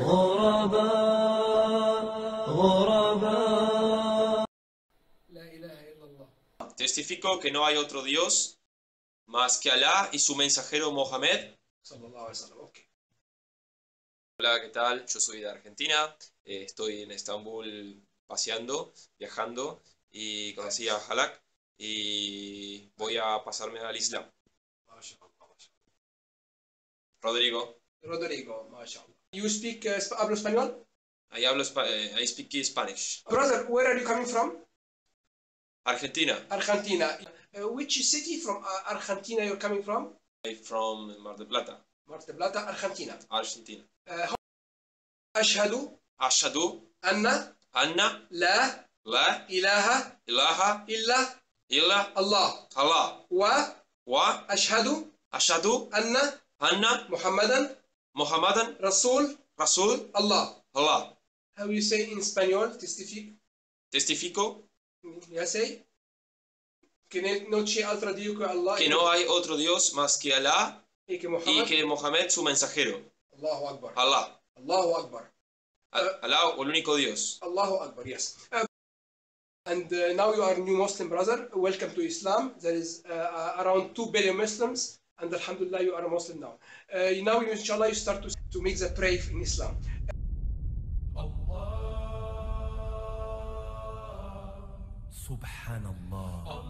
غرباء غرباء لا إله إلا الله Testifico que no hay otro Dios más que Alá y su mensajero Mohamed. صلى الله عليه وسلم أوكي Hola, ¿qué tal? Yo soy de Argentina. eh, estoy en Estambul paseando, viajando y conocí a Halak y voy a pasarme al Islam. ما الله Rodrigo, الله الله You speak uh, sp- hablo español? I hablo spa- eh, I speak Spanish. Brother, where are you coming from? Argentina. Argentina. Uh, which city from uh, Argentina you're coming from? I'm from Mar del Plata, Mar del Plata, Argentina. Argentina. Uh, أشهد Ashadu أن anna لا la إله ilaha إلا illa الله Allah wa وأشهد ashadu أن anna محمدا Muhammadan Rasul Rasul Allah. Allah. How you say in Spanish? Testifico. Testifico Ya say? Que no hay otro dios que Allah Que no hay otro Dios más que Allah Y que Muhammad, y que Muhammad su mensajero. Allahu Akbar. Allah. Allahu Akbar. Uh, Allah o el único Dios. Allahu Akbar, yes. Uh, and uh, now you are new Muslim brother. Welcome to Islam. There is uh, uh around 2 billion Muslims and alhamdulillah you are a Muslim now. Uh, now inshallah you start to, to make the prayer in Islam. Allah, Subhanallah.